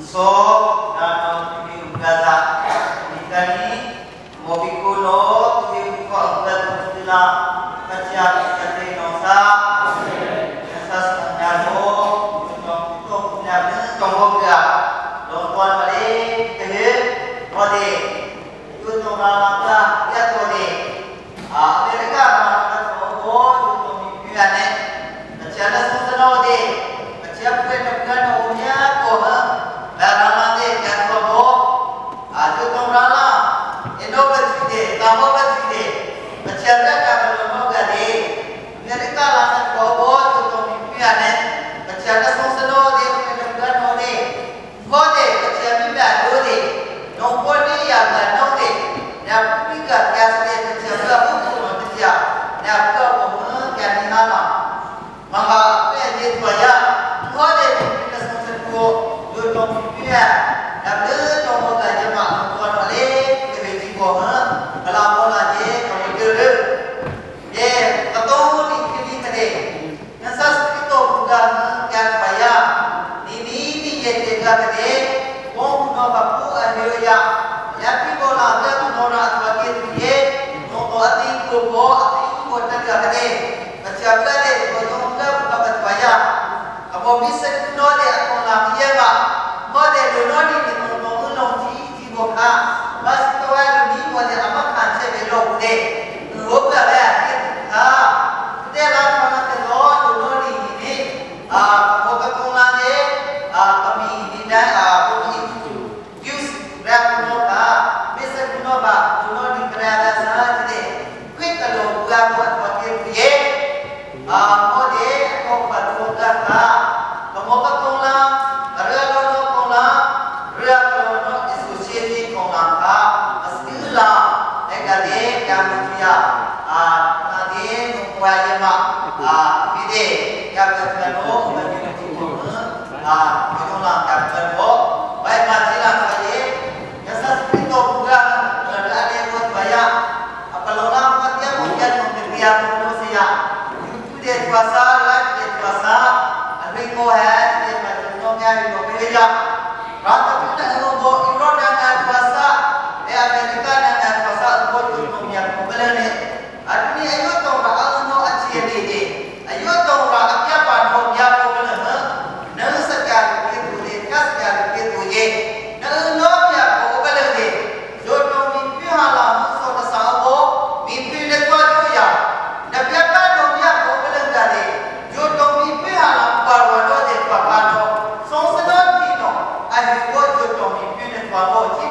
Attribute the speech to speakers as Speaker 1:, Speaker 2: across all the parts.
Speaker 1: saw that 广告。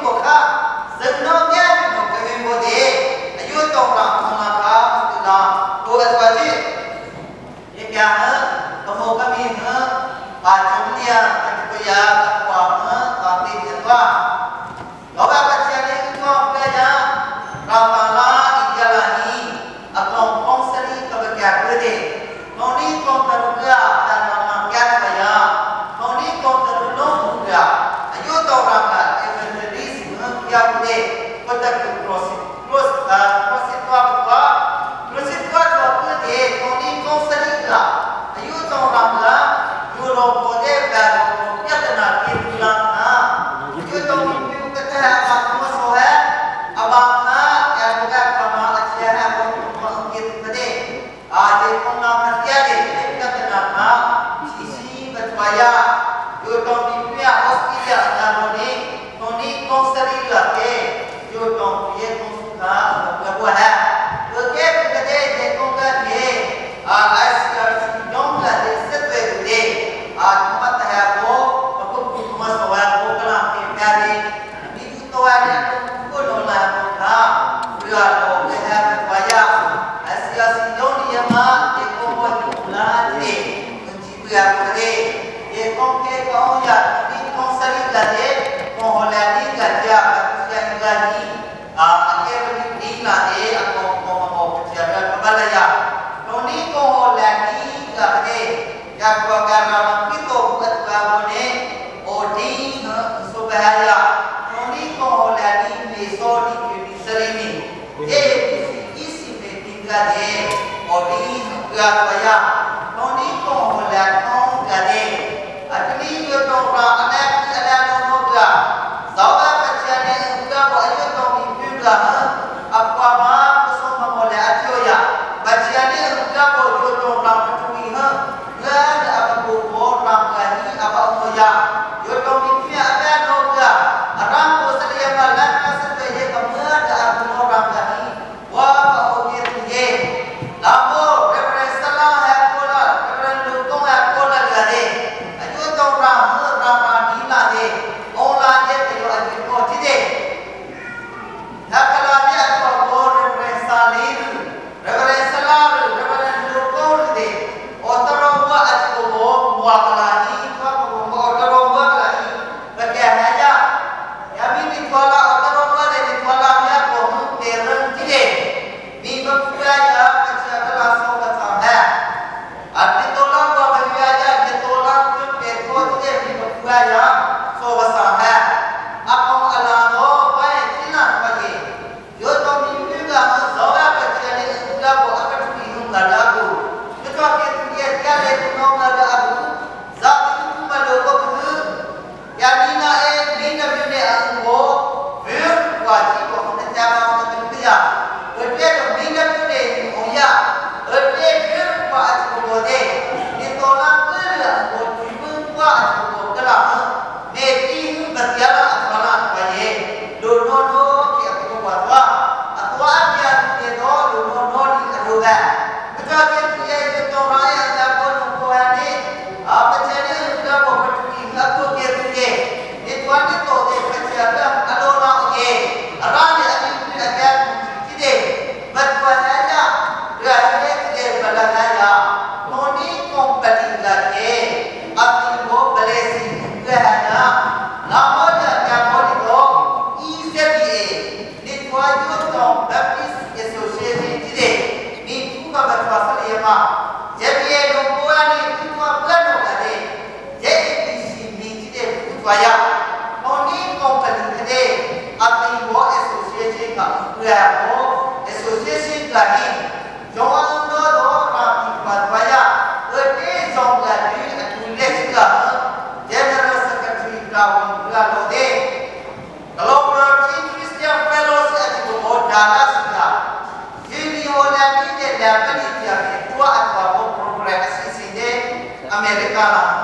Speaker 1: အဲ့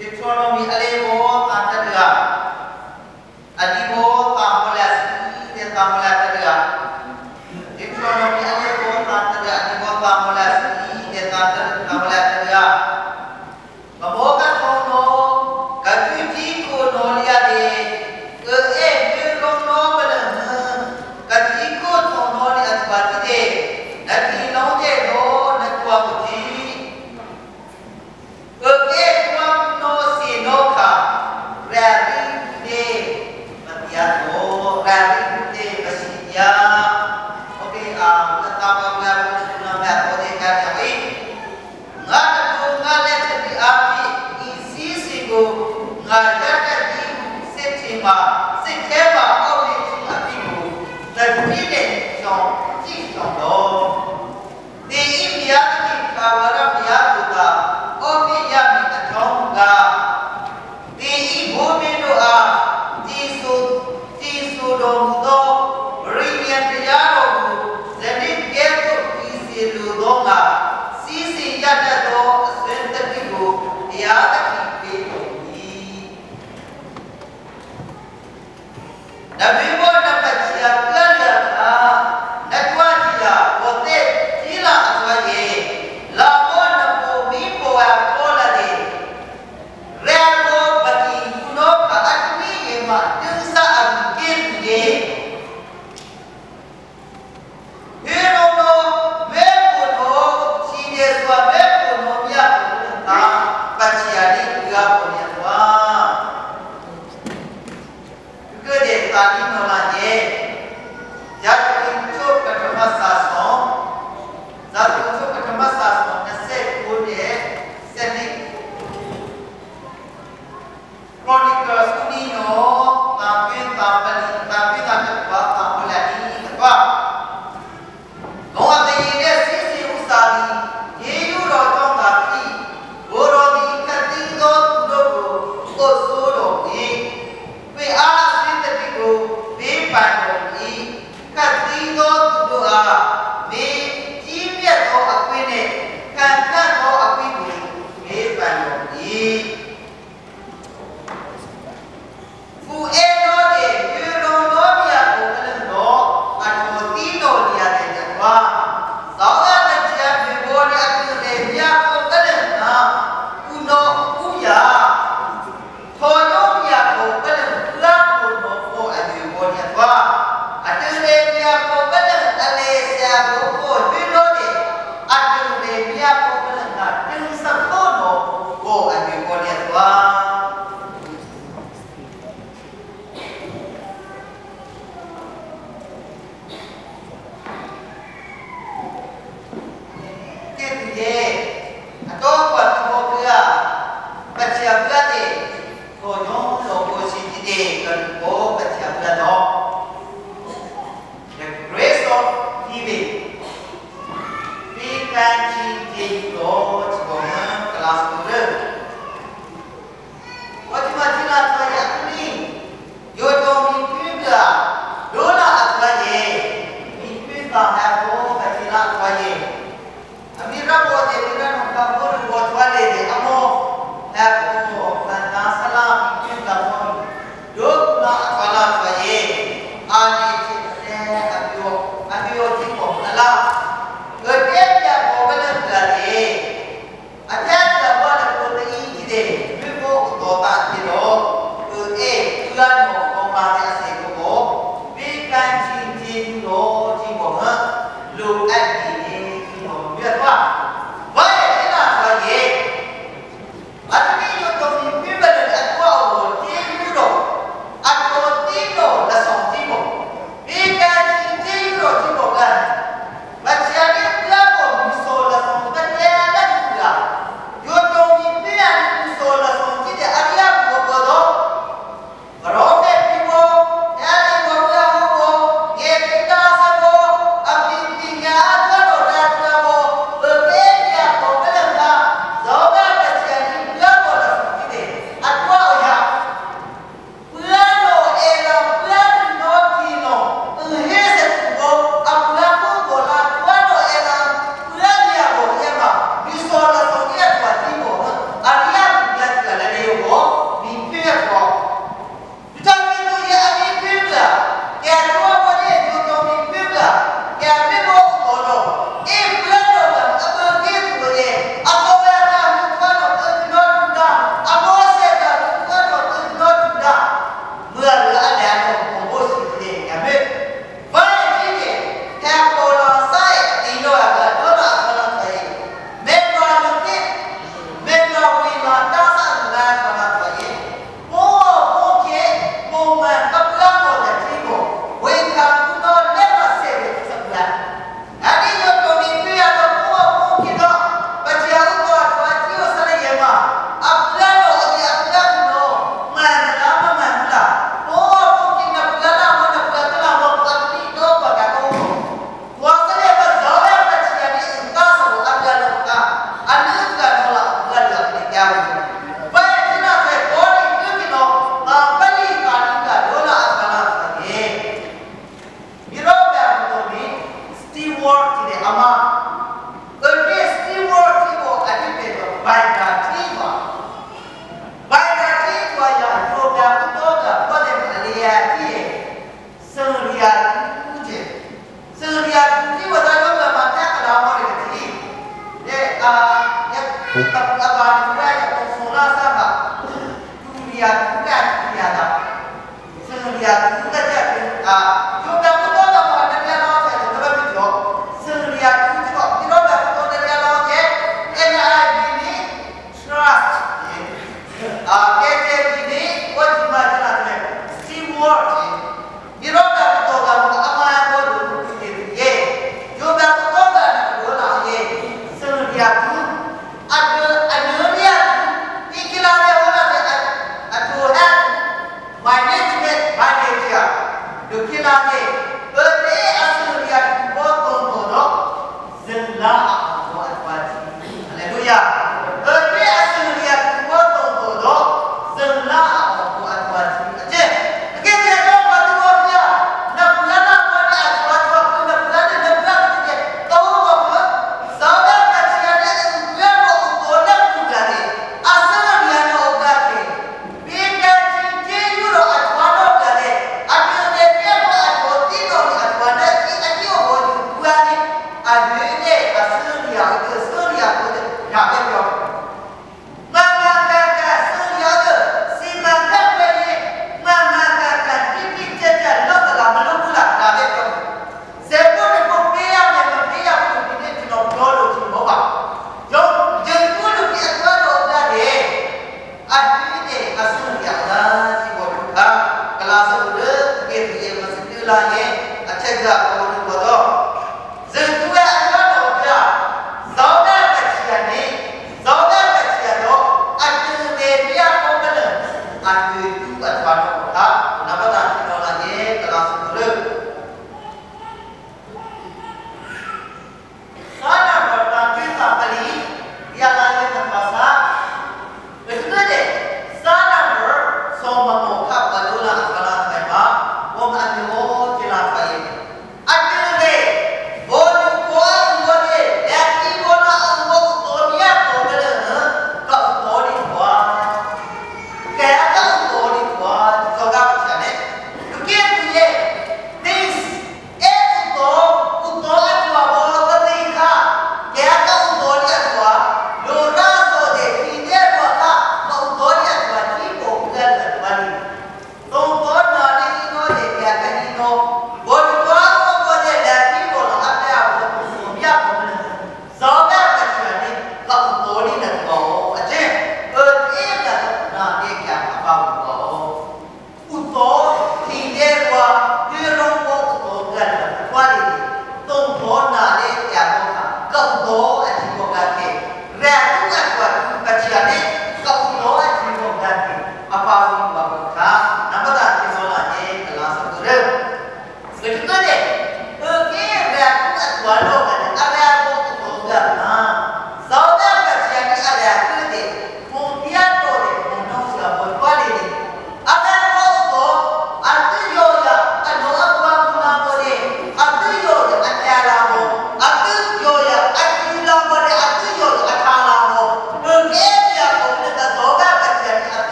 Speaker 1: Deuteronomy 11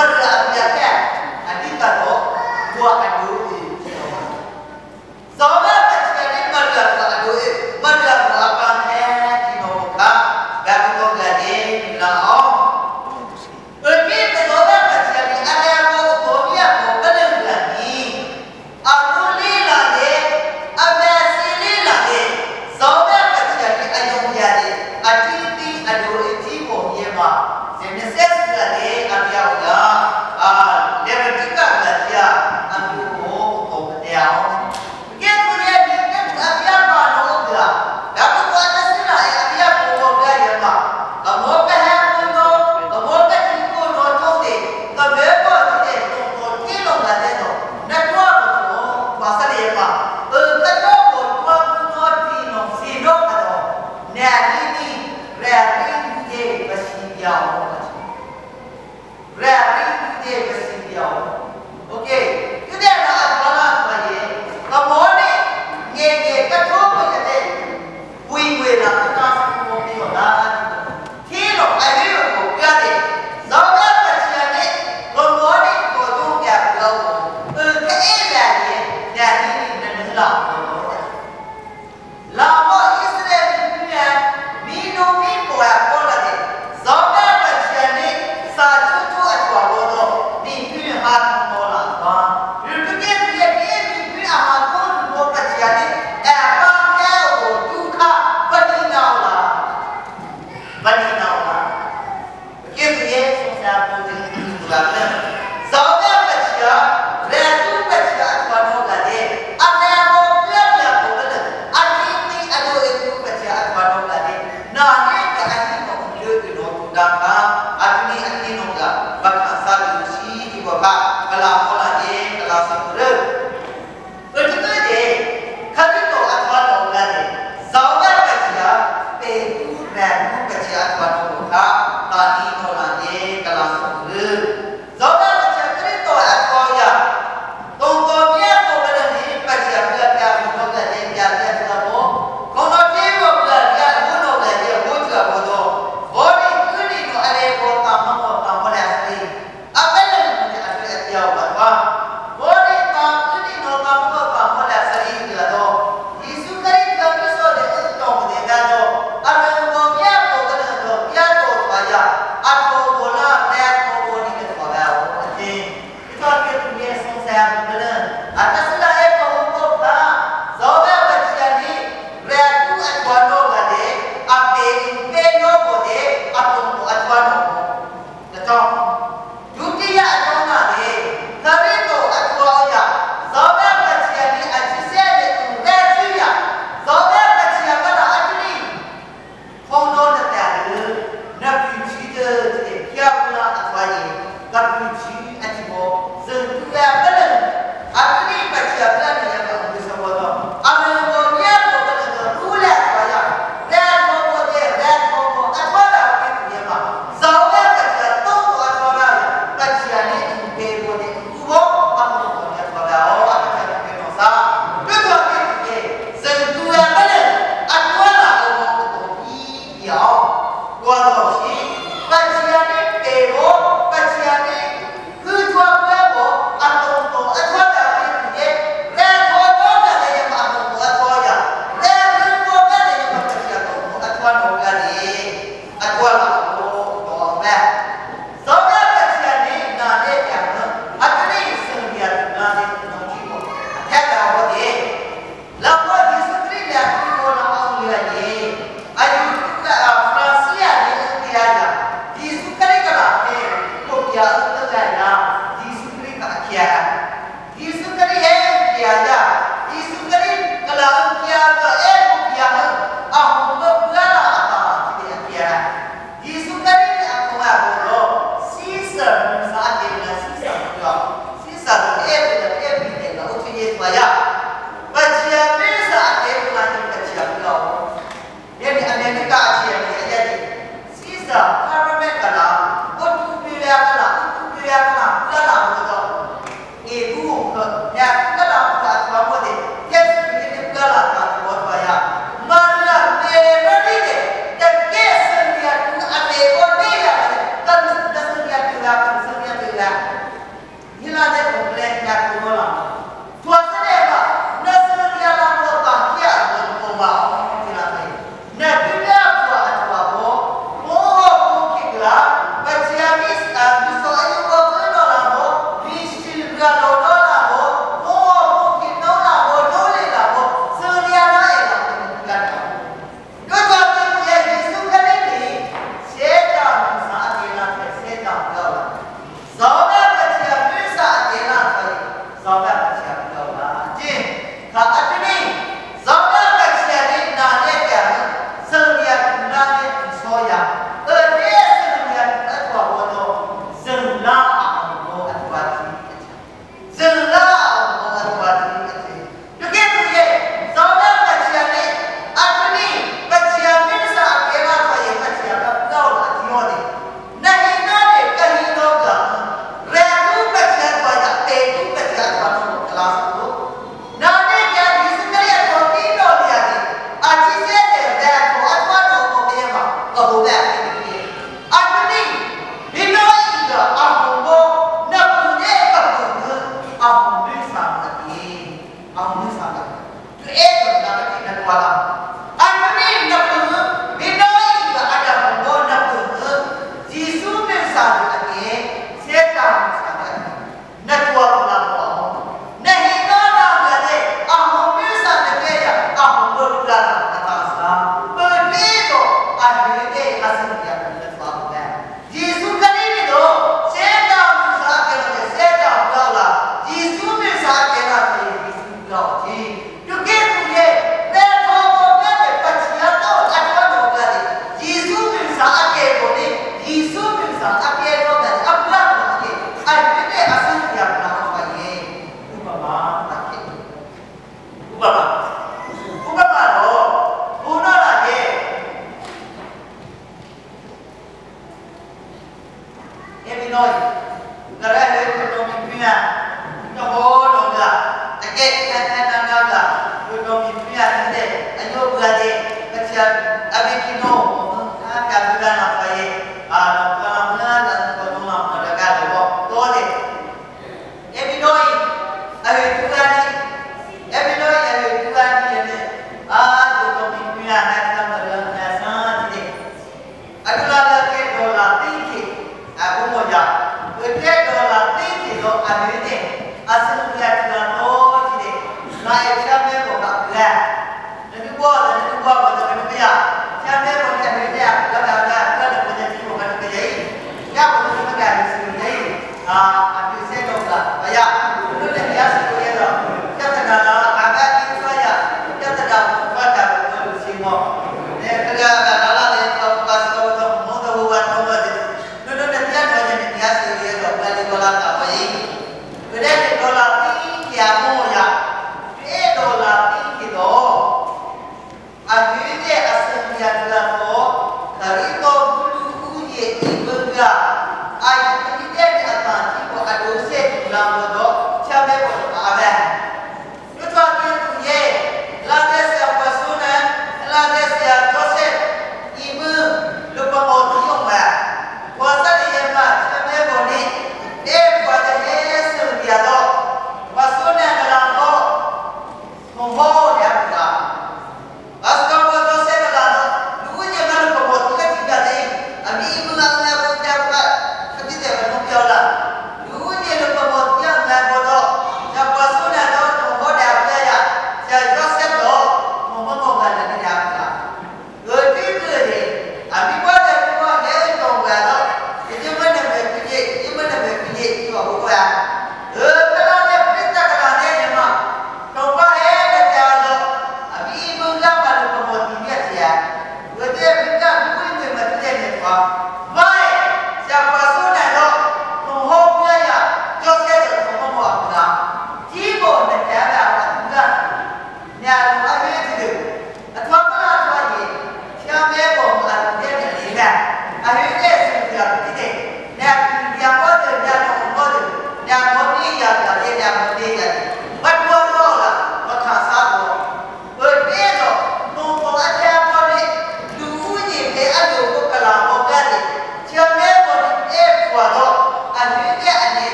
Speaker 1: por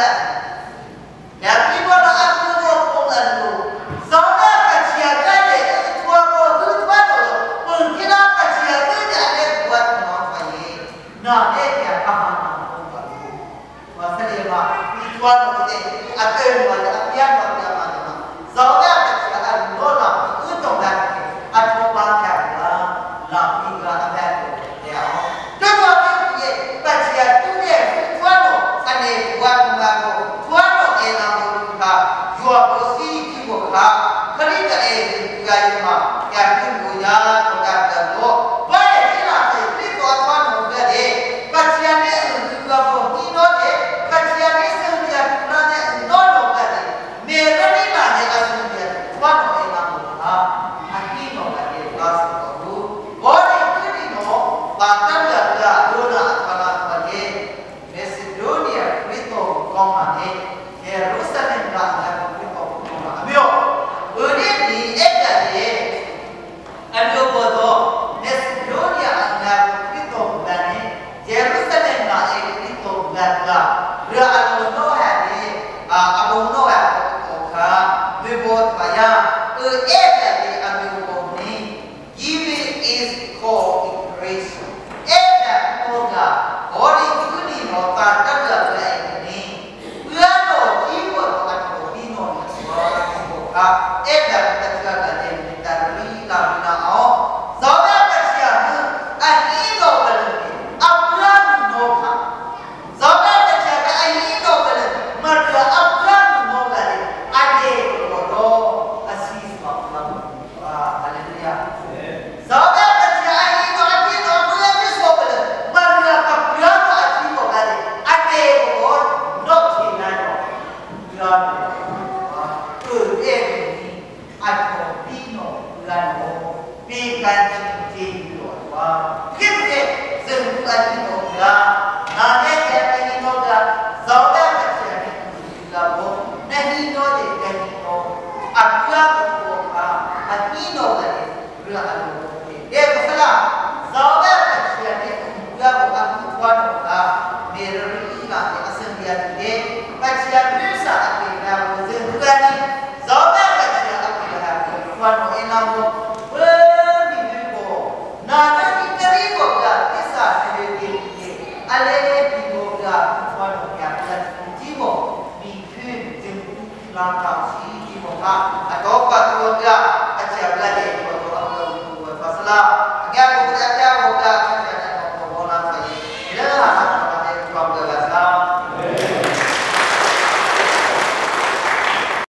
Speaker 1: palabras